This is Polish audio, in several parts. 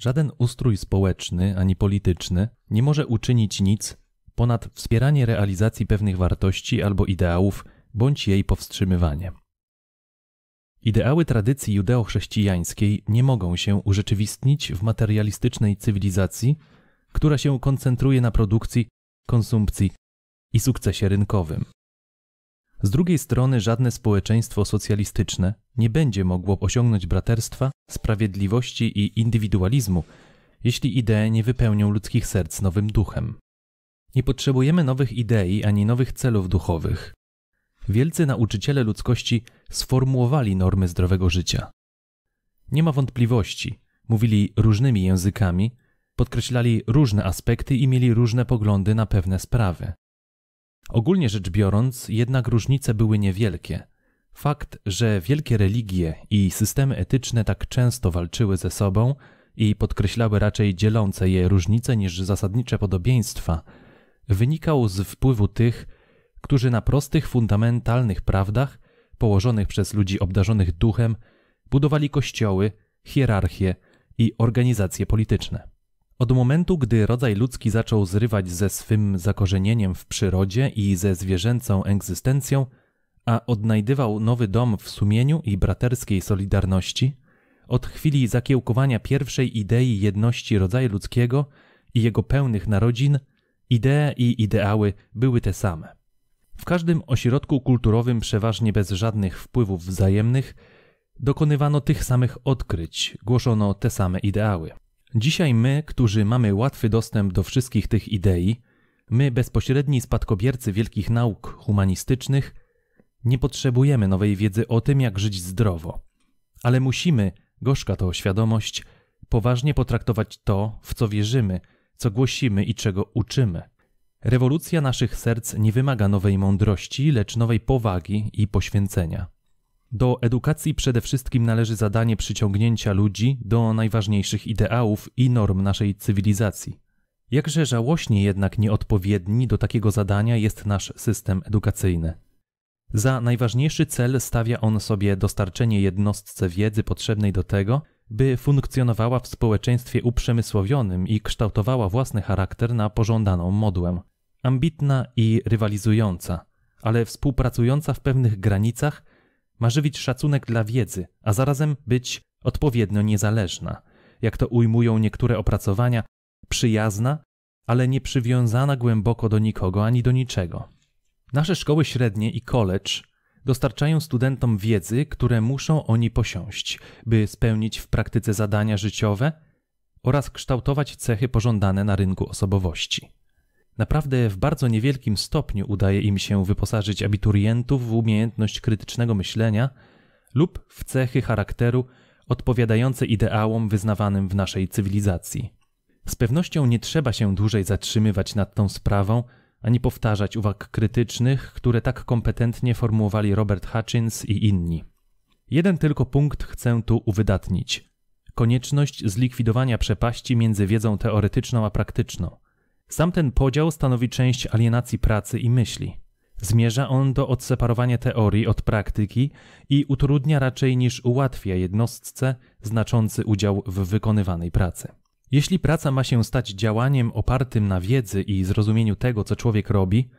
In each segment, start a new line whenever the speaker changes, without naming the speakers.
Żaden ustrój społeczny ani polityczny nie może uczynić nic ponad wspieranie realizacji pewnych wartości albo ideałów bądź jej powstrzymywanie. Ideały tradycji judeo-chrześcijańskiej nie mogą się urzeczywistnić w materialistycznej cywilizacji, która się koncentruje na produkcji, konsumpcji i sukcesie rynkowym. Z drugiej strony żadne społeczeństwo socjalistyczne nie będzie mogło osiągnąć braterstwa, sprawiedliwości i indywidualizmu, jeśli idee nie wypełnią ludzkich serc nowym duchem. Nie potrzebujemy nowych idei ani nowych celów duchowych. Wielcy nauczyciele ludzkości sformułowali normy zdrowego życia. Nie ma wątpliwości, mówili różnymi językami, podkreślali różne aspekty i mieli różne poglądy na pewne sprawy. Ogólnie rzecz biorąc, jednak różnice były niewielkie. Fakt, że wielkie religie i systemy etyczne tak często walczyły ze sobą i podkreślały raczej dzielące je różnice niż zasadnicze podobieństwa, wynikał z wpływu tych, którzy na prostych, fundamentalnych prawdach, położonych przez ludzi obdarzonych duchem, budowali kościoły, hierarchie i organizacje polityczne. Od momentu, gdy rodzaj ludzki zaczął zrywać ze swym zakorzenieniem w przyrodzie i ze zwierzęcą egzystencją, a odnajdywał nowy dom w sumieniu i braterskiej solidarności, od chwili zakiełkowania pierwszej idei jedności rodzaju ludzkiego i jego pełnych narodzin, idee i ideały były te same. W każdym ośrodku kulturowym, przeważnie bez żadnych wpływów wzajemnych, dokonywano tych samych odkryć, głoszono te same ideały. Dzisiaj my, którzy mamy łatwy dostęp do wszystkich tych idei, my bezpośredni spadkobiercy wielkich nauk humanistycznych, nie potrzebujemy nowej wiedzy o tym, jak żyć zdrowo, ale musimy, gorzka to świadomość, poważnie potraktować to, w co wierzymy, co głosimy i czego uczymy. Rewolucja naszych serc nie wymaga nowej mądrości, lecz nowej powagi i poświęcenia. Do edukacji przede wszystkim należy zadanie przyciągnięcia ludzi do najważniejszych ideałów i norm naszej cywilizacji. Jakże żałośnie jednak nieodpowiedni do takiego zadania jest nasz system edukacyjny. Za najważniejszy cel stawia on sobie dostarczenie jednostce wiedzy potrzebnej do tego, by funkcjonowała w społeczeństwie uprzemysłowionym i kształtowała własny charakter na pożądaną modłę. Ambitna i rywalizująca, ale współpracująca w pewnych granicach, ma żywić szacunek dla wiedzy, a zarazem być odpowiednio niezależna. Jak to ujmują niektóre opracowania, przyjazna, ale nie przywiązana głęboko do nikogo ani do niczego. Nasze szkoły średnie i college dostarczają studentom wiedzy, które muszą oni posiąść, by spełnić w praktyce zadania życiowe oraz kształtować cechy pożądane na rynku osobowości. Naprawdę w bardzo niewielkim stopniu udaje im się wyposażyć abiturientów w umiejętność krytycznego myślenia lub w cechy charakteru odpowiadające ideałom wyznawanym w naszej cywilizacji. Z pewnością nie trzeba się dłużej zatrzymywać nad tą sprawą, ani powtarzać uwag krytycznych, które tak kompetentnie formułowali Robert Hutchins i inni. Jeden tylko punkt chcę tu uwydatnić: konieczność zlikwidowania przepaści między wiedzą teoretyczną a praktyczną. Sam ten podział stanowi część alienacji pracy i myśli. Zmierza on do odseparowania teorii od praktyki i utrudnia raczej niż ułatwia jednostce znaczący udział w wykonywanej pracy. Jeśli praca ma się stać działaniem opartym na wiedzy i zrozumieniu tego, co człowiek robi,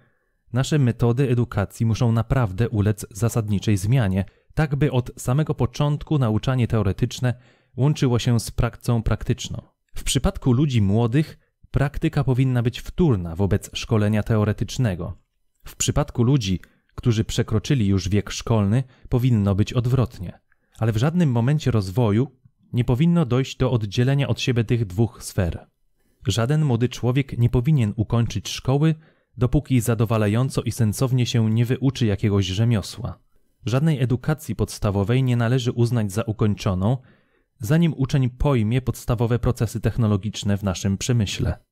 nasze metody edukacji muszą naprawdę ulec zasadniczej zmianie, tak by od samego początku nauczanie teoretyczne łączyło się z prakcą praktyczną. W przypadku ludzi młodych praktyka powinna być wtórna wobec szkolenia teoretycznego. W przypadku ludzi, którzy przekroczyli już wiek szkolny, powinno być odwrotnie. Ale w żadnym momencie rozwoju nie powinno dojść do oddzielenia od siebie tych dwóch sfer. Żaden młody człowiek nie powinien ukończyć szkoły, dopóki zadowalająco i sensownie się nie wyuczy jakiegoś rzemiosła. Żadnej edukacji podstawowej nie należy uznać za ukończoną, zanim uczeń pojmie podstawowe procesy technologiczne w naszym przemyśle.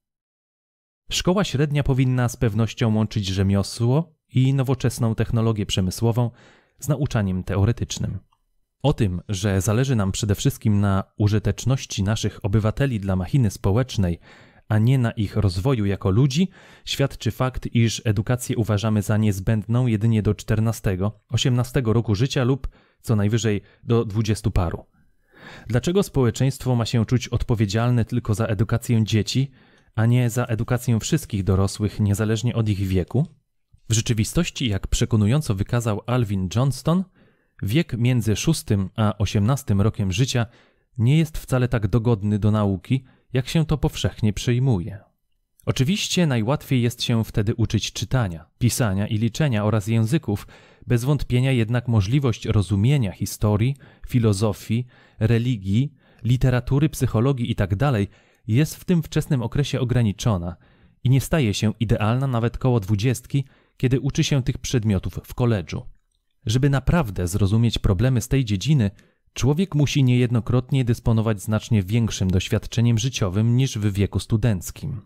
Szkoła średnia powinna z pewnością łączyć rzemiosło i nowoczesną technologię przemysłową z nauczaniem teoretycznym. O tym, że zależy nam przede wszystkim na użyteczności naszych obywateli dla machiny społecznej, a nie na ich rozwoju jako ludzi, świadczy fakt, iż edukację uważamy za niezbędną jedynie do 14-18 roku życia lub co najwyżej do 20 paru. Dlaczego społeczeństwo ma się czuć odpowiedzialne tylko za edukację dzieci, a nie za edukację wszystkich dorosłych, niezależnie od ich wieku? W rzeczywistości, jak przekonująco wykazał Alvin Johnston, wiek między 6 a 18 rokiem życia nie jest wcale tak dogodny do nauki, jak się to powszechnie przyjmuje. Oczywiście najłatwiej jest się wtedy uczyć czytania, pisania i liczenia oraz języków, bez wątpienia jednak możliwość rozumienia historii, filozofii, religii, literatury, psychologii itd. Jest w tym wczesnym okresie ograniczona i nie staje się idealna nawet koło dwudziestki, kiedy uczy się tych przedmiotów w koledżu. Żeby naprawdę zrozumieć problemy z tej dziedziny, człowiek musi niejednokrotnie dysponować znacznie większym doświadczeniem życiowym niż w wieku studenckim.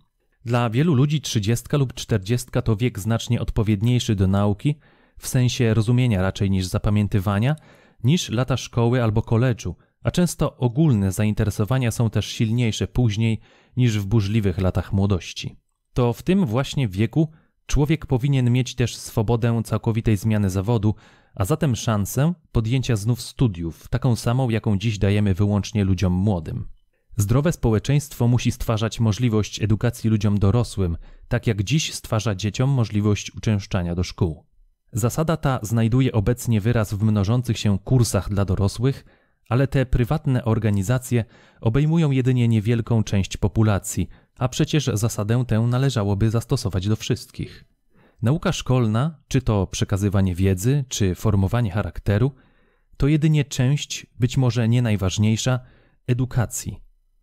Dla wielu ludzi trzydziestka lub czterdziestka to wiek znacznie odpowiedniejszy do nauki, w sensie rozumienia raczej niż zapamiętywania, niż lata szkoły albo koledżu, a często ogólne zainteresowania są też silniejsze później niż w burzliwych latach młodości. To w tym właśnie wieku człowiek powinien mieć też swobodę całkowitej zmiany zawodu, a zatem szansę podjęcia znów studiów, taką samą, jaką dziś dajemy wyłącznie ludziom młodym. Zdrowe społeczeństwo musi stwarzać możliwość edukacji ludziom dorosłym, tak jak dziś stwarza dzieciom możliwość uczęszczania do szkół. Zasada ta znajduje obecnie wyraz w mnożących się kursach dla dorosłych, ale te prywatne organizacje obejmują jedynie niewielką część populacji, a przecież zasadę tę należałoby zastosować do wszystkich. Nauka szkolna, czy to przekazywanie wiedzy, czy formowanie charakteru, to jedynie część, być może nie najważniejsza, edukacji.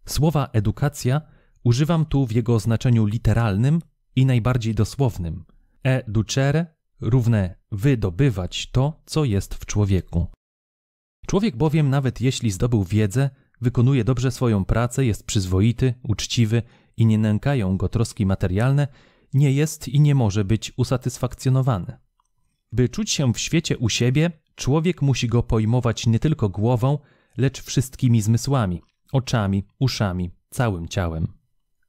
Słowa edukacja używam tu w jego znaczeniu literalnym i najbardziej dosłownym. Educere równe wydobywać to, co jest w człowieku. Człowiek bowiem, nawet jeśli zdobył wiedzę, wykonuje dobrze swoją pracę, jest przyzwoity, uczciwy i nie nękają go troski materialne, nie jest i nie może być usatysfakcjonowany. By czuć się w świecie u siebie, człowiek musi go pojmować nie tylko głową, lecz wszystkimi zmysłami oczami, uszami, całym ciałem.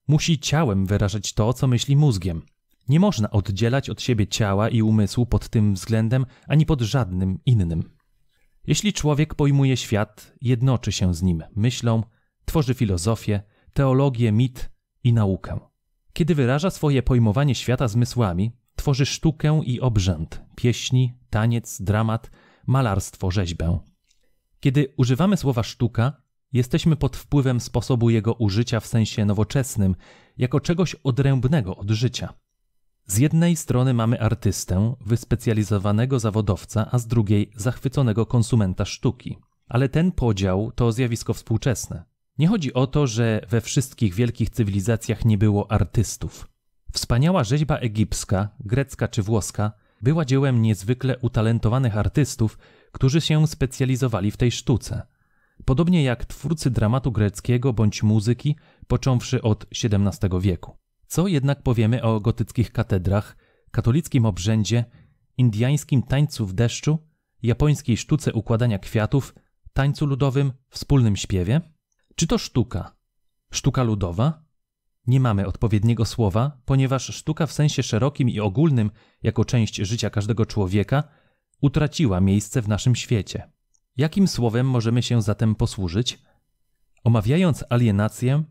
Musi ciałem wyrażać to, co myśli mózgiem. Nie można oddzielać od siebie ciała i umysłu pod tym względem ani pod żadnym innym. Jeśli człowiek pojmuje świat, jednoczy się z nim myślą, tworzy filozofię, teologię, mit i naukę. Kiedy wyraża swoje pojmowanie świata zmysłami, tworzy sztukę i obrzęd, pieśni, taniec, dramat, malarstwo, rzeźbę. Kiedy używamy słowa sztuka, jesteśmy pod wpływem sposobu jego użycia w sensie nowoczesnym, jako czegoś odrębnego od życia. Z jednej strony mamy artystę, wyspecjalizowanego zawodowca, a z drugiej zachwyconego konsumenta sztuki. Ale ten podział to zjawisko współczesne. Nie chodzi o to, że we wszystkich wielkich cywilizacjach nie było artystów. Wspaniała rzeźba egipska, grecka czy włoska była dziełem niezwykle utalentowanych artystów, którzy się specjalizowali w tej sztuce. Podobnie jak twórcy dramatu greckiego bądź muzyki, począwszy od XVII wieku. Co jednak powiemy o gotyckich katedrach, katolickim obrzędzie, indiańskim tańcu w deszczu, japońskiej sztuce układania kwiatów, tańcu ludowym, wspólnym śpiewie? Czy to sztuka? Sztuka ludowa? Nie mamy odpowiedniego słowa, ponieważ sztuka w sensie szerokim i ogólnym, jako część życia każdego człowieka, utraciła miejsce w naszym świecie. Jakim słowem możemy się zatem posłużyć? Omawiając alienację,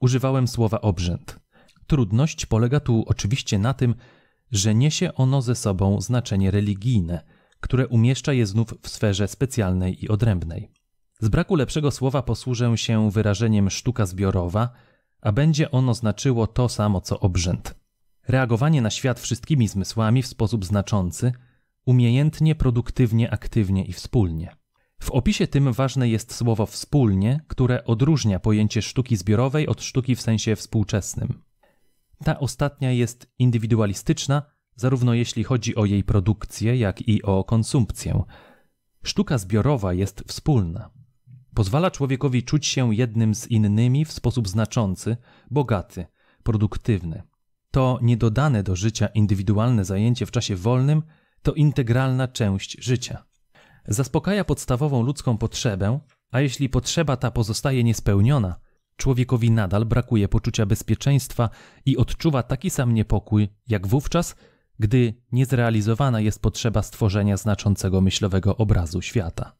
używałem słowa obrzęd. Trudność polega tu oczywiście na tym, że niesie ono ze sobą znaczenie religijne, które umieszcza je znów w sferze specjalnej i odrębnej. Z braku lepszego słowa posłużę się wyrażeniem sztuka zbiorowa, a będzie ono znaczyło to samo co obrzęd. Reagowanie na świat wszystkimi zmysłami w sposób znaczący, umiejętnie, produktywnie, aktywnie i wspólnie. W opisie tym ważne jest słowo wspólnie, które odróżnia pojęcie sztuki zbiorowej od sztuki w sensie współczesnym. Ta ostatnia jest indywidualistyczna, zarówno jeśli chodzi o jej produkcję, jak i o konsumpcję. Sztuka zbiorowa jest wspólna. Pozwala człowiekowi czuć się jednym z innymi w sposób znaczący, bogaty, produktywny. To niedodane do życia indywidualne zajęcie w czasie wolnym to integralna część życia zaspokaja podstawową ludzką potrzebę, a jeśli potrzeba ta pozostaje niespełniona, człowiekowi nadal brakuje poczucia bezpieczeństwa i odczuwa taki sam niepokój, jak wówczas, gdy niezrealizowana jest potrzeba stworzenia znaczącego myślowego obrazu świata.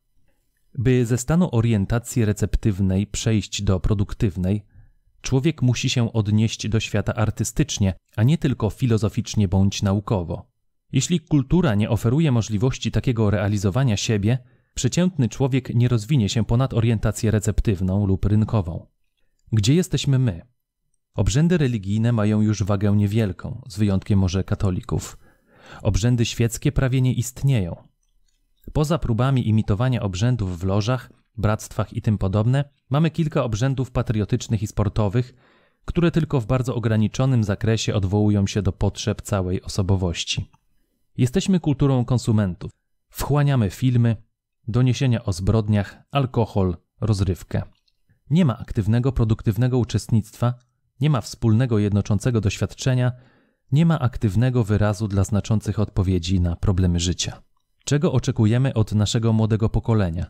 By ze stanu orientacji receptywnej przejść do produktywnej, człowiek musi się odnieść do świata artystycznie, a nie tylko filozoficznie bądź naukowo. Jeśli kultura nie oferuje możliwości takiego realizowania siebie, przeciętny człowiek nie rozwinie się ponad orientację receptywną lub rynkową. Gdzie jesteśmy my? Obrzędy religijne mają już wagę niewielką, z wyjątkiem może katolików. Obrzędy świeckie prawie nie istnieją. Poza próbami imitowania obrzędów w lożach, bractwach i tym podobne, mamy kilka obrzędów patriotycznych i sportowych, które tylko w bardzo ograniczonym zakresie odwołują się do potrzeb całej osobowości. Jesteśmy kulturą konsumentów. Wchłaniamy filmy, doniesienia o zbrodniach, alkohol, rozrywkę. Nie ma aktywnego, produktywnego uczestnictwa, nie ma wspólnego, jednoczącego doświadczenia, nie ma aktywnego wyrazu dla znaczących odpowiedzi na problemy życia. Czego oczekujemy od naszego młodego pokolenia?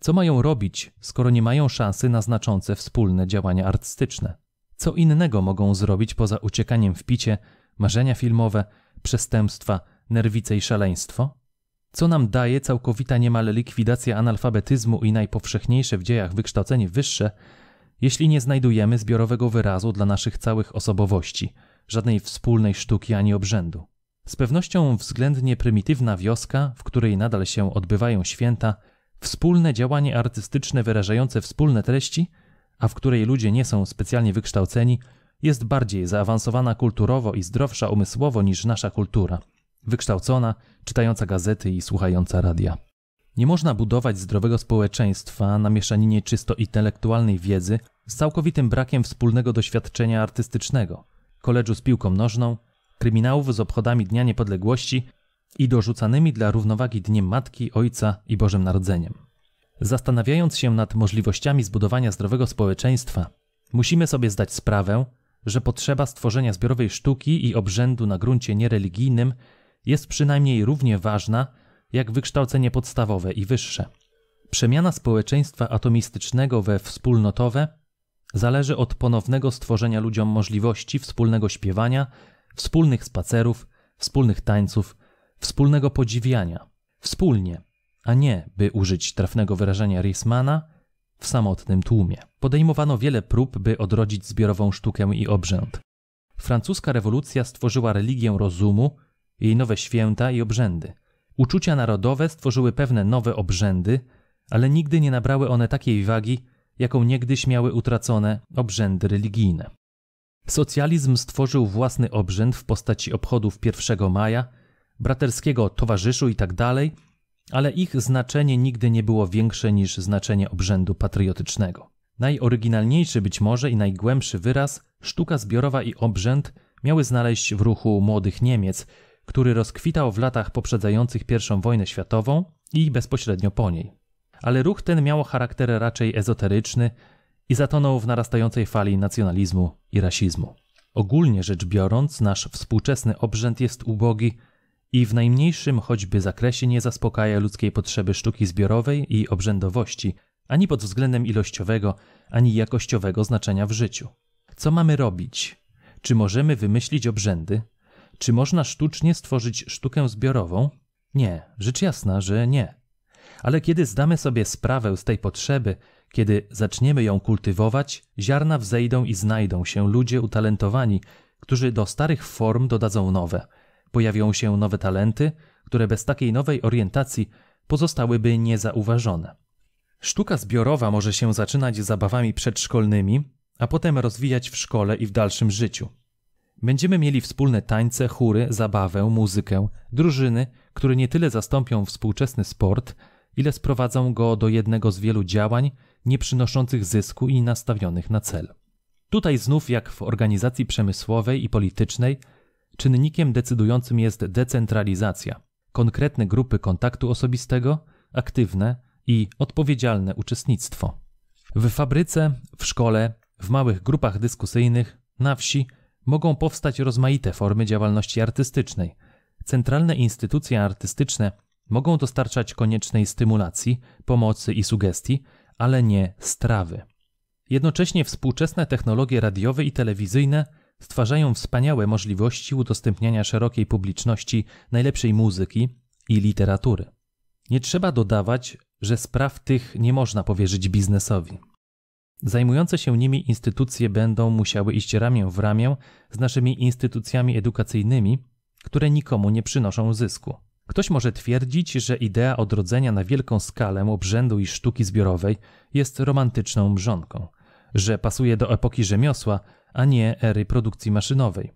Co mają robić, skoro nie mają szansy na znaczące wspólne działania artystyczne? Co innego mogą zrobić poza uciekaniem w picie, marzenia filmowe, przestępstwa, nerwice i szaleństwo? Co nam daje całkowita niemal likwidacja analfabetyzmu i najpowszechniejsze w dziejach wykształcenie wyższe, jeśli nie znajdujemy zbiorowego wyrazu dla naszych całych osobowości, żadnej wspólnej sztuki ani obrzędu? Z pewnością względnie prymitywna wioska, w której nadal się odbywają święta, wspólne działanie artystyczne wyrażające wspólne treści, a w której ludzie nie są specjalnie wykształceni, jest bardziej zaawansowana kulturowo i zdrowsza umysłowo niż nasza kultura, wykształcona, czytająca gazety i słuchająca radia. Nie można budować zdrowego społeczeństwa na mieszaninie czysto intelektualnej wiedzy z całkowitym brakiem wspólnego doświadczenia artystycznego, koledżu z piłką nożną, kryminałów z obchodami Dnia Niepodległości i dorzucanymi dla równowagi Dniem Matki, Ojca i Bożym Narodzeniem. Zastanawiając się nad możliwościami zbudowania zdrowego społeczeństwa, musimy sobie zdać sprawę, że potrzeba stworzenia zbiorowej sztuki i obrzędu na gruncie niereligijnym jest przynajmniej równie ważna jak wykształcenie podstawowe i wyższe. Przemiana społeczeństwa atomistycznego we wspólnotowe zależy od ponownego stworzenia ludziom możliwości wspólnego śpiewania, wspólnych spacerów, wspólnych tańców, wspólnego podziwiania, wspólnie, a nie, by użyć trafnego wyrażenia Riesmana, w samotnym tłumie. Podejmowano wiele prób, by odrodzić zbiorową sztukę i obrzęd. Francuska rewolucja stworzyła religię rozumu, jej nowe święta i obrzędy. Uczucia narodowe stworzyły pewne nowe obrzędy, ale nigdy nie nabrały one takiej wagi, jaką niegdyś miały utracone obrzędy religijne. Socjalizm stworzył własny obrzęd w postaci obchodów 1 maja, braterskiego towarzyszu itd., tak ale ich znaczenie nigdy nie było większe niż znaczenie obrzędu patriotycznego. Najoryginalniejszy być może i najgłębszy wyraz, sztuka zbiorowa i obrzęd miały znaleźć w ruchu młodych Niemiec, który rozkwitał w latach poprzedzających I wojnę światową i bezpośrednio po niej. Ale ruch ten miał charakter raczej ezoteryczny i zatonął w narastającej fali nacjonalizmu i rasizmu. Ogólnie rzecz biorąc, nasz współczesny obrzęd jest ubogi i w najmniejszym choćby zakresie nie zaspokaja ludzkiej potrzeby sztuki zbiorowej i obrzędowości, ani pod względem ilościowego, ani jakościowego znaczenia w życiu. Co mamy robić? Czy możemy wymyślić obrzędy? Czy można sztucznie stworzyć sztukę zbiorową? Nie, rzecz jasna, że nie. Ale kiedy zdamy sobie sprawę z tej potrzeby, kiedy zaczniemy ją kultywować, ziarna wzejdą i znajdą się ludzie utalentowani, którzy do starych form dodadzą nowe. Pojawią się nowe talenty, które bez takiej nowej orientacji pozostałyby niezauważone. Sztuka zbiorowa może się zaczynać zabawami przedszkolnymi, a potem rozwijać w szkole i w dalszym życiu. Będziemy mieli wspólne tańce, chóry, zabawę, muzykę, drużyny, które nie tyle zastąpią współczesny sport, ile sprowadzą go do jednego z wielu działań nie przynoszących zysku i nastawionych na cel. Tutaj znów, jak w organizacji przemysłowej i politycznej, czynnikiem decydującym jest decentralizacja, konkretne grupy kontaktu osobistego, aktywne i odpowiedzialne uczestnictwo. W fabryce, w szkole, w małych grupach dyskusyjnych, na wsi mogą powstać rozmaite formy działalności artystycznej. Centralne instytucje artystyczne mogą dostarczać koniecznej stymulacji, pomocy i sugestii, ale nie strawy. Jednocześnie współczesne technologie radiowe i telewizyjne stwarzają wspaniałe możliwości udostępniania szerokiej publiczności najlepszej muzyki i literatury. Nie trzeba dodawać, że spraw tych nie można powierzyć biznesowi. Zajmujące się nimi instytucje będą musiały iść ramię w ramię z naszymi instytucjami edukacyjnymi, które nikomu nie przynoszą zysku. Ktoś może twierdzić, że idea odrodzenia na wielką skalę obrzędu i sztuki zbiorowej jest romantyczną mrzonką, że pasuje do epoki rzemiosła, a nie ery produkcji maszynowej.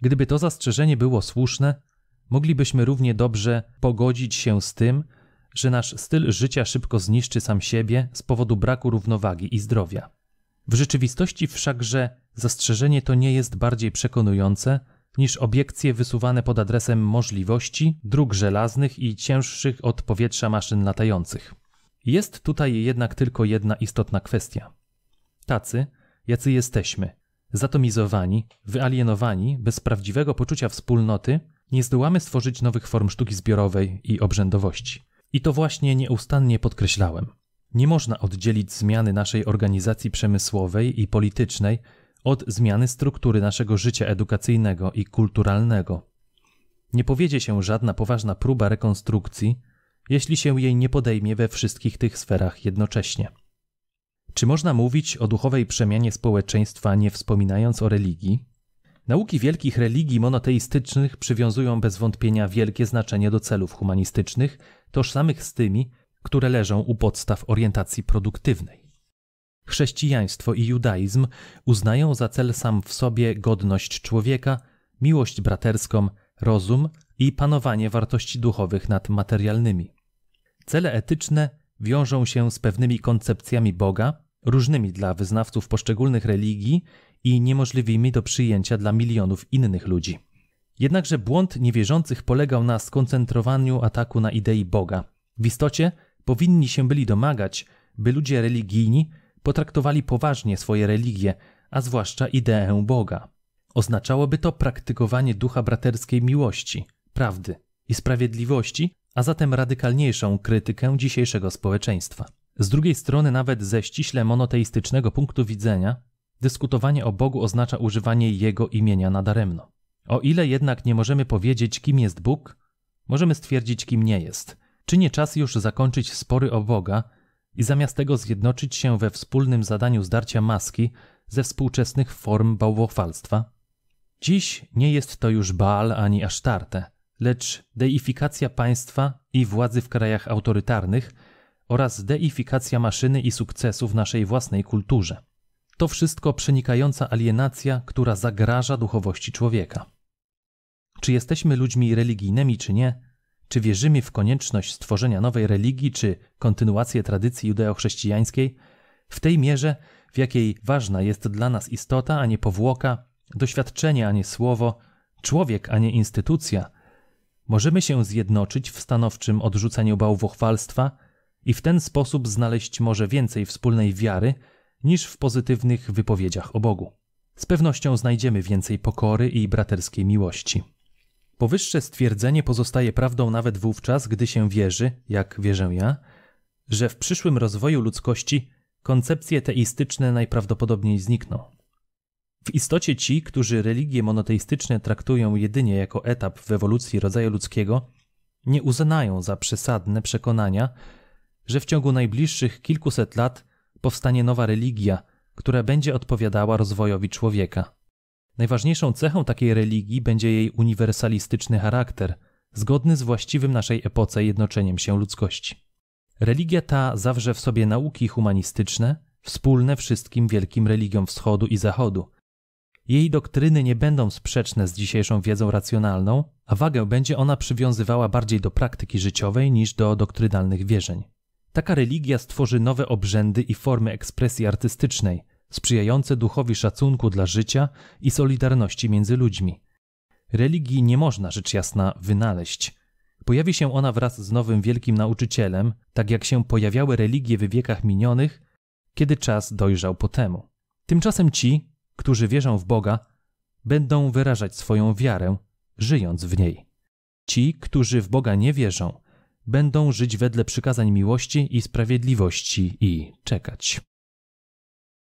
Gdyby to zastrzeżenie było słuszne, moglibyśmy równie dobrze pogodzić się z tym, że nasz styl życia szybko zniszczy sam siebie z powodu braku równowagi i zdrowia. W rzeczywistości wszakże zastrzeżenie to nie jest bardziej przekonujące niż obiekcje wysuwane pod adresem możliwości, dróg żelaznych i cięższych od powietrza maszyn latających. Jest tutaj jednak tylko jedna istotna kwestia. Tacy, jacy jesteśmy, zatomizowani, wyalienowani, bez prawdziwego poczucia wspólnoty, nie zdołamy stworzyć nowych form sztuki zbiorowej i obrzędowości. I to właśnie nieustannie podkreślałem. Nie można oddzielić zmiany naszej organizacji przemysłowej i politycznej od zmiany struktury naszego życia edukacyjnego i kulturalnego. Nie powiedzie się żadna poważna próba rekonstrukcji, jeśli się jej nie podejmie we wszystkich tych sferach jednocześnie. Czy można mówić o duchowej przemianie społeczeństwa, nie wspominając o religii? Nauki wielkich religii monoteistycznych przywiązują bez wątpienia wielkie znaczenie do celów humanistycznych, tożsamych z tymi, które leżą u podstaw orientacji produktywnej. Chrześcijaństwo i judaizm uznają za cel sam w sobie godność człowieka, miłość braterską, rozum i panowanie wartości duchowych nad materialnymi. Cele etyczne wiążą się z pewnymi koncepcjami Boga, różnymi dla wyznawców poszczególnych religii i niemożliwymi do przyjęcia dla milionów innych ludzi. Jednakże błąd niewierzących polegał na skoncentrowaniu ataku na idei Boga. W istocie powinni się byli domagać, by ludzie religijni potraktowali poważnie swoje religie, a zwłaszcza ideę Boga. Oznaczałoby to praktykowanie ducha braterskiej miłości, prawdy i sprawiedliwości, a zatem radykalniejszą krytykę dzisiejszego społeczeństwa. Z drugiej strony, nawet ze ściśle monoteistycznego punktu widzenia, dyskutowanie o Bogu oznacza używanie Jego imienia nadaremno. O ile jednak nie możemy powiedzieć, kim jest Bóg, możemy stwierdzić, kim nie jest. Czy nie czas już zakończyć spory o Boga i zamiast tego zjednoczyć się we wspólnym zadaniu zdarcia maski ze współczesnych form bałwochwalstwa? Dziś nie jest to już Baal ani Asztarte, lecz deifikacja państwa i władzy w krajach autorytarnych oraz deifikacja maszyny i sukcesu w naszej własnej kulturze. To wszystko przenikająca alienacja, która zagraża duchowości człowieka. Czy jesteśmy ludźmi religijnymi, czy nie, czy wierzymy w konieczność stworzenia nowej religii, czy kontynuację tradycji judeo-chrześcijańskiej, w tej mierze, w jakiej ważna jest dla nas istota, a nie powłoka, doświadczenie, a nie słowo, człowiek, a nie instytucja, możemy się zjednoczyć w stanowczym odrzuceniu bałwochwalstwa i w ten sposób znaleźć może więcej wspólnej wiary niż w pozytywnych wypowiedziach o Bogu. Z pewnością znajdziemy więcej pokory i braterskiej miłości. Powyższe stwierdzenie pozostaje prawdą nawet wówczas, gdy się wierzy, jak wierzę ja, że w przyszłym rozwoju ludzkości koncepcje teistyczne najprawdopodobniej znikną. W istocie ci, którzy religie monoteistyczne traktują jedynie jako etap w ewolucji rodzaju ludzkiego, nie uznają za przesadne przekonania, że w ciągu najbliższych kilkuset lat powstanie nowa religia, która będzie odpowiadała rozwojowi człowieka. Najważniejszą cechą takiej religii będzie jej uniwersalistyczny charakter, zgodny z właściwym naszej epoce jednoczeniem się ludzkości. Religia ta zawrze w sobie nauki humanistyczne, wspólne wszystkim wielkim religiom wschodu i zachodu. Jej doktryny nie będą sprzeczne z dzisiejszą wiedzą racjonalną, a wagę będzie ona przywiązywała bardziej do praktyki życiowej niż do doktrynalnych wierzeń. Taka religia stworzy nowe obrzędy i formy ekspresji artystycznej, sprzyjające duchowi szacunku dla życia i solidarności między ludźmi. Religii nie można rzecz jasna wynaleźć. Pojawi się ona wraz z nowym wielkim nauczycielem, tak jak się pojawiały religie w wiekach minionych, kiedy czas dojrzał po temu. Tymczasem ci, którzy wierzą w Boga, będą wyrażać swoją wiarę, żyjąc w niej. Ci, którzy w Boga nie wierzą, będą żyć wedle przykazań miłości i sprawiedliwości i czekać.